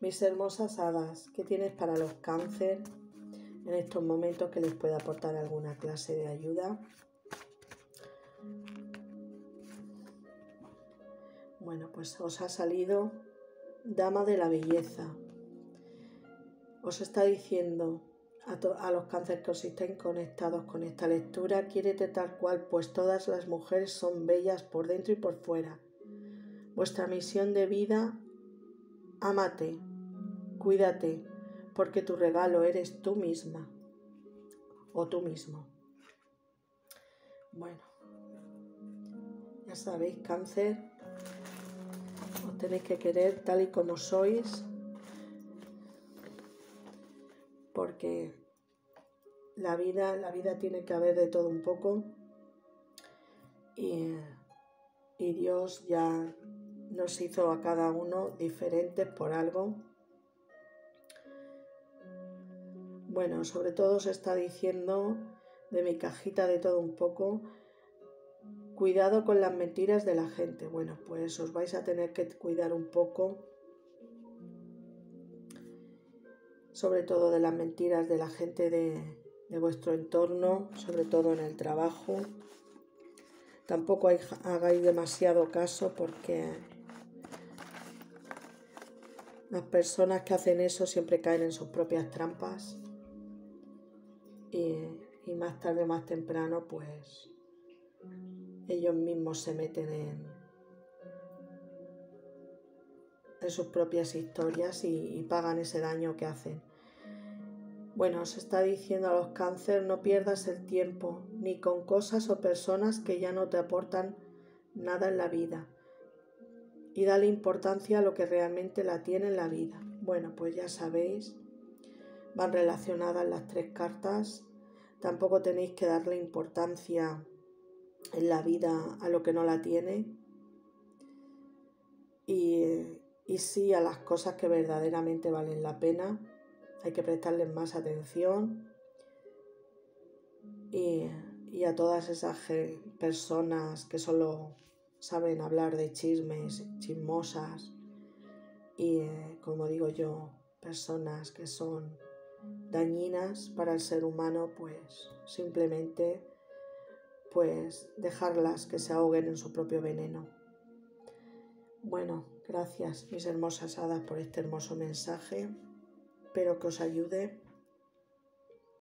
Mis hermosas hadas, ¿qué tienes para los cáncer en estos momentos que les pueda aportar alguna clase de ayuda? Bueno, pues os ha salido Dama de la Belleza. Os está diciendo a, los cánceres que os estén conectados con esta lectura, quiérete tal cual, pues todas las mujeres son bellas por dentro y por fuera. Vuestra misión de vida, ámate, cuídate, porque tu regalo eres tú misma o tú mismo. Bueno, ya sabéis, cáncer, os tenéis que querer tal y como sois, porque la vida, la vida tiene que haber de todo un poco y, y Dios ya nos hizo a cada uno diferentes por algo. Bueno, sobre todo se está diciendo de mi cajita de todo un poco, cuidado con las mentiras de la gente. Bueno, pues os vais a tener que cuidar un poco, sobre todo de las mentiras de la gente de, de vuestro entorno, sobre todo en el trabajo. Tampoco hagáis demasiado caso porque las personas que hacen eso siempre caen en sus propias trampas y, más tarde o más temprano pues ellos mismos se meten en, en sus propias historias y, y pagan ese daño que hacen. Bueno, se está diciendo a los cáncer no pierdas el tiempo ni con cosas o personas que ya no te aportan nada en la vida y dale importancia a lo que realmente la tiene en la vida. Bueno, pues ya sabéis, van relacionadas las tres cartas. Tampoco tenéis que darle importancia en la vida a lo que no la tiene. Y, y sí a las cosas que verdaderamente valen la pena. Hay que prestarles más atención. Y, y a todas esas personas que solo saben hablar de chismes, chismosas y, eh, como digo yo, personas que son dañinas para el ser humano, pues simplemente pues dejarlas que se ahoguen en su propio veneno. Bueno, gracias mis hermosas hadas por este hermoso mensaje. Espero que os ayude